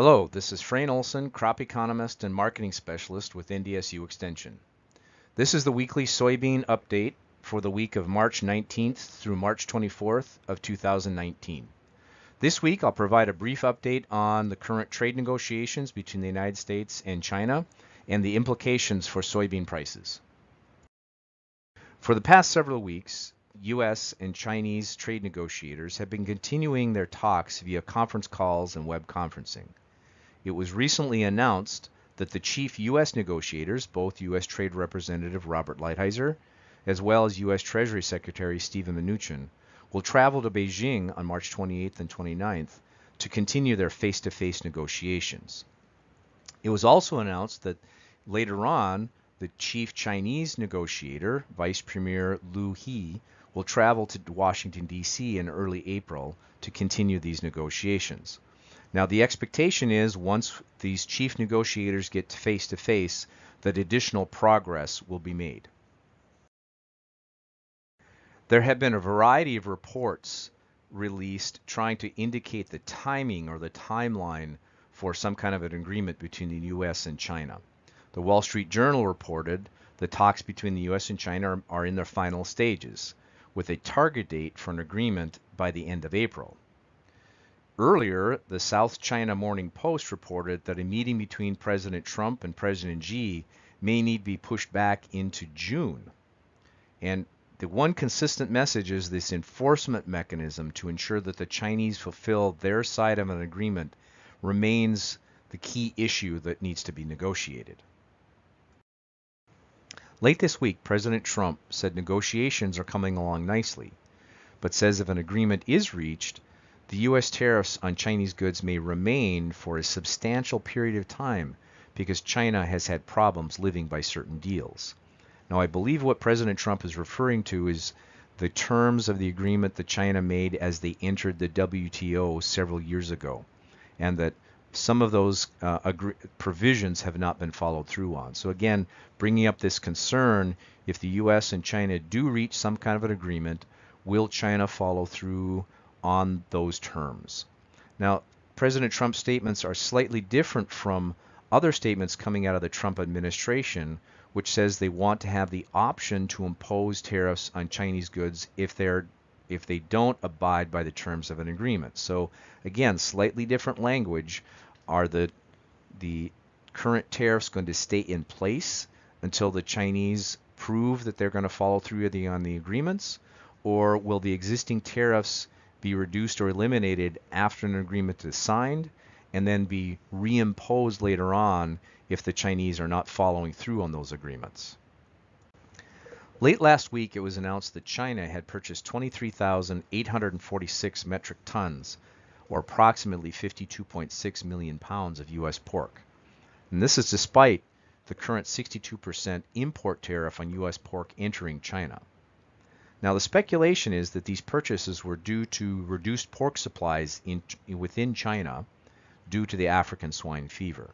Hello, this is Frayne Olson, crop economist and marketing specialist with NDSU Extension. This is the weekly soybean update for the week of March 19th through March 24th of 2019. This week I'll provide a brief update on the current trade negotiations between the United States and China and the implications for soybean prices. For the past several weeks, U.S. and Chinese trade negotiators have been continuing their talks via conference calls and web conferencing. It was recently announced that the chief U.S. negotiators, both U.S. Trade Representative Robert Lighthizer as well as U.S. Treasury Secretary Steven Mnuchin, will travel to Beijing on March 28th and 29th to continue their face-to-face negotiations. It was also announced that later on, the chief Chinese negotiator, Vice Premier Liu He, will travel to Washington, D.C. in early April to continue these negotiations. Now, the expectation is once these chief negotiators get face to face, that additional progress will be made. There have been a variety of reports released trying to indicate the timing or the timeline for some kind of an agreement between the US and China. The Wall Street Journal reported the talks between the US and China are, are in their final stages, with a target date for an agreement by the end of April. Earlier, the South China Morning Post reported that a meeting between President Trump and President Xi may need to be pushed back into June. And the one consistent message is this enforcement mechanism to ensure that the Chinese fulfill their side of an agreement remains the key issue that needs to be negotiated. Late this week, President Trump said negotiations are coming along nicely, but says if an agreement is reached, the U.S. tariffs on Chinese goods may remain for a substantial period of time because China has had problems living by certain deals. Now, I believe what President Trump is referring to is the terms of the agreement that China made as they entered the WTO several years ago, and that some of those uh, provisions have not been followed through on. So, again, bringing up this concern if the U.S. and China do reach some kind of an agreement, will China follow through on those terms. Now, President Trump's statements are slightly different from other statements coming out of the Trump administration, which says they want to have the option to impose tariffs on Chinese goods if they're if they don't abide by the terms of an agreement. So again, slightly different language. Are the the current tariffs going to stay in place until the Chinese prove that they're going to follow through on the agreements, or will the existing tariffs be reduced or eliminated after an agreement is signed and then be reimposed later on if the Chinese are not following through on those agreements. Late last week, it was announced that China had purchased 23,846 metric tons, or approximately 52.6 million pounds of U.S. pork. And this is despite the current 62% import tariff on U.S. pork entering China. Now, the speculation is that these purchases were due to reduced pork supplies in, within China due to the African swine fever.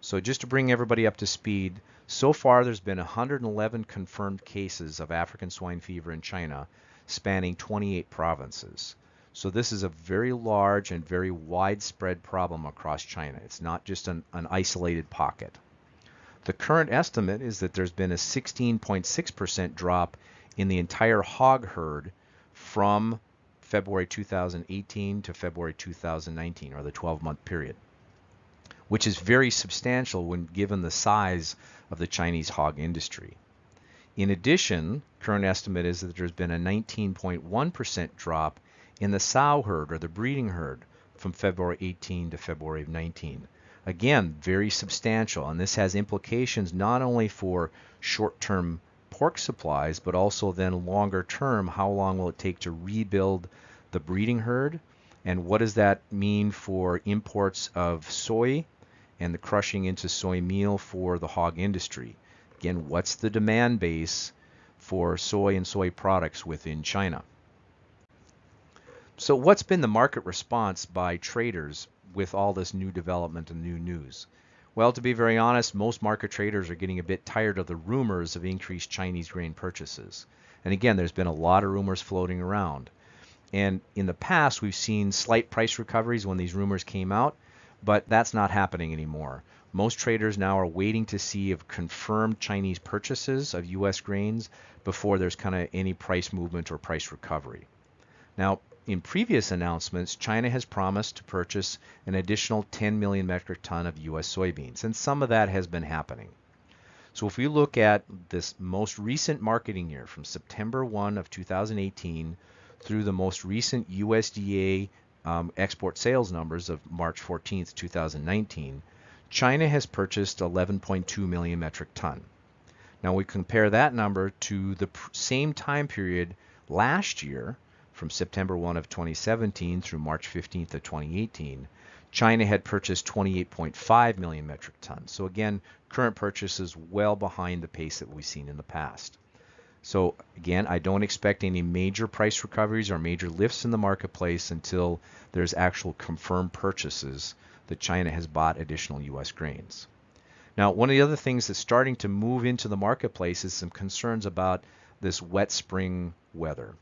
So just to bring everybody up to speed, so far there's been 111 confirmed cases of African swine fever in China, spanning 28 provinces. So this is a very large and very widespread problem across China. It's not just an, an isolated pocket. The current estimate is that there's been a 16.6% drop in the entire hog herd from February 2018 to February 2019, or the 12 month period, which is very substantial when given the size of the Chinese hog industry. In addition, current estimate is that there's been a 19.1% drop in the sow herd or the breeding herd from February 18 to February 19. Again, very substantial, and this has implications not only for short term pork supplies, but also then longer term, how long will it take to rebuild the breeding herd? And what does that mean for imports of soy and the crushing into soy meal for the hog industry? Again, what's the demand base for soy and soy products within China? So what's been the market response by traders with all this new development and new news? Well, to be very honest, most market traders are getting a bit tired of the rumors of increased Chinese grain purchases. And again, there's been a lot of rumors floating around. And in the past, we've seen slight price recoveries when these rumors came out, but that's not happening anymore. Most traders now are waiting to see if confirmed Chinese purchases of U.S. grains before there's kind of any price movement or price recovery. Now, in previous announcements, China has promised to purchase an additional 10 million metric ton of U.S. soybeans, and some of that has been happening. So if we look at this most recent marketing year from September 1 of 2018 through the most recent USDA um, export sales numbers of March 14, 2019, China has purchased 11.2 million metric ton. Now we compare that number to the same time period last year, from September 1 of 2017 through March 15th of 2018, China had purchased 28.5 million metric tons. So again, current purchases well behind the pace that we've seen in the past. So again, I don't expect any major price recoveries or major lifts in the marketplace until there's actual confirmed purchases that China has bought additional U.S. grains. Now, one of the other things that's starting to move into the marketplace is some concerns about this wet spring weather.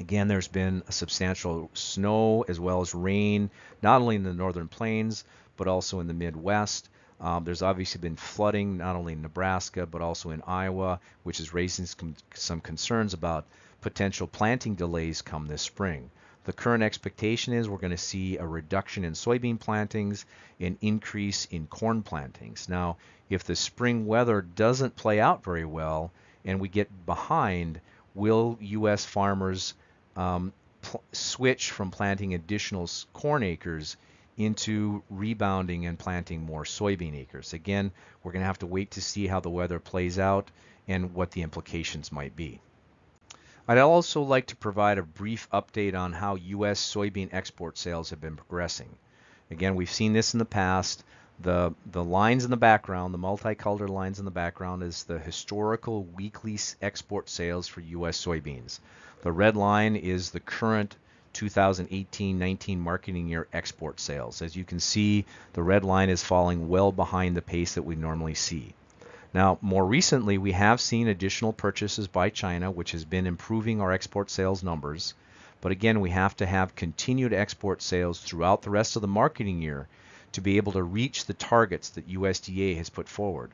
Again, there's been a substantial snow as well as rain, not only in the northern plains, but also in the Midwest. Um, there's obviously been flooding not only in Nebraska, but also in Iowa, which is raising some, some concerns about potential planting delays come this spring. The current expectation is we're going to see a reduction in soybean plantings, an increase in corn plantings. Now, if the spring weather doesn't play out very well and we get behind, will U.S. farmers um, switch from planting additional corn acres into rebounding and planting more soybean acres. Again, we're going to have to wait to see how the weather plays out and what the implications might be. I'd also like to provide a brief update on how U.S. soybean export sales have been progressing. Again, we've seen this in the past. The, the lines in the background, the multicolored lines in the background, is the historical weekly export sales for U.S. soybeans. The red line is the current 2018-19 marketing year export sales. As you can see, the red line is falling well behind the pace that we normally see. Now, more recently, we have seen additional purchases by China, which has been improving our export sales numbers. But again, we have to have continued export sales throughout the rest of the marketing year to be able to reach the targets that USDA has put forward.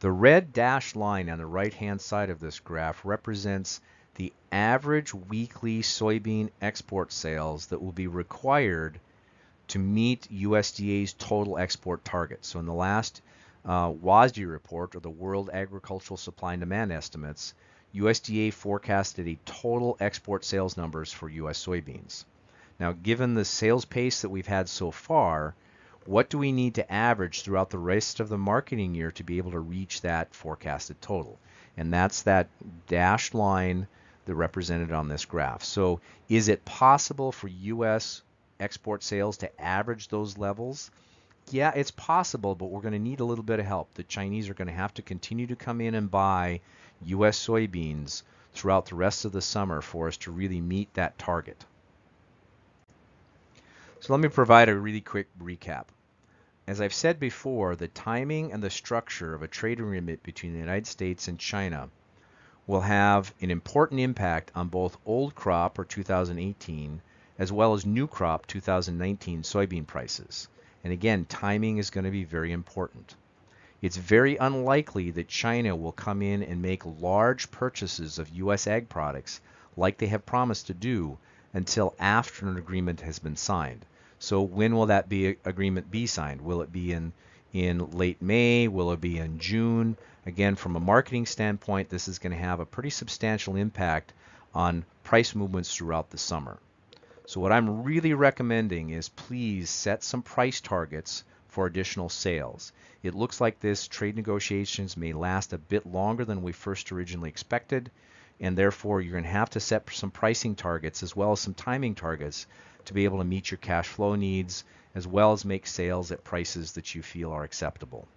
The red dashed line on the right-hand side of this graph represents the average weekly soybean export sales that will be required to meet USDA's total export target. So in the last uh, WASDE report, or the World Agricultural Supply and Demand Estimates, USDA forecasted a total export sales numbers for U.S. soybeans. Now, given the sales pace that we've had so far, what do we need to average throughout the rest of the marketing year to be able to reach that forecasted total? And that's that dashed line that represented on this graph. So is it possible for U.S. export sales to average those levels? Yeah, it's possible, but we're going to need a little bit of help. The Chinese are going to have to continue to come in and buy U.S. soybeans throughout the rest of the summer for us to really meet that target. So let me provide a really quick recap. As I've said before, the timing and the structure of a trade agreement between the United States and China will have an important impact on both old crop or 2018 as well as new crop 2019 soybean prices. And again, timing is going to be very important. It's very unlikely that China will come in and make large purchases of U.S. ag products like they have promised to do until after an agreement has been signed. So when will that be agreement be signed? Will it be in in late May? Will it be in June? Again, from a marketing standpoint, this is going to have a pretty substantial impact on price movements throughout the summer. So what I'm really recommending is please set some price targets for additional sales. It looks like this trade negotiations may last a bit longer than we first originally expected, and therefore you're going to have to set some pricing targets as well as some timing targets to be able to meet your cash flow needs as well as make sales at prices that you feel are acceptable.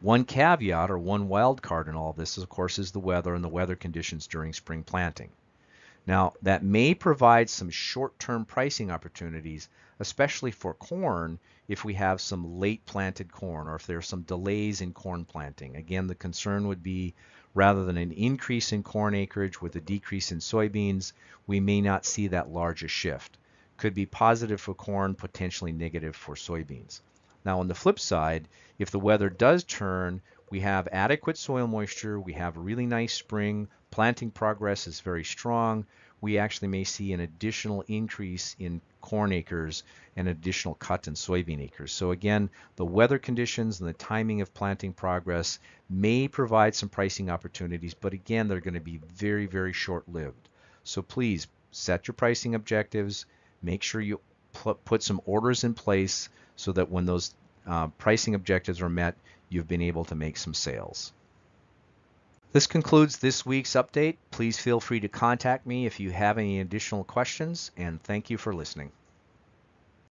One caveat or one wild card in all this, of course, is the weather and the weather conditions during spring planting. Now, that may provide some short-term pricing opportunities, especially for corn, if we have some late planted corn or if there are some delays in corn planting. Again, the concern would be rather than an increase in corn acreage with a decrease in soybeans, we may not see that large a shift. could be positive for corn, potentially negative for soybeans. Now on the flip side, if the weather does turn, we have adequate soil moisture, we have a really nice spring, planting progress is very strong, we actually may see an additional increase in corn acres and additional cut in soybean acres. So again, the weather conditions and the timing of planting progress may provide some pricing opportunities, but again, they're going to be very, very short-lived. So please set your pricing objectives, make sure you put some orders in place so that when those uh, pricing objectives are met, you've been able to make some sales. This concludes this week's update. Please feel free to contact me if you have any additional questions, and thank you for listening.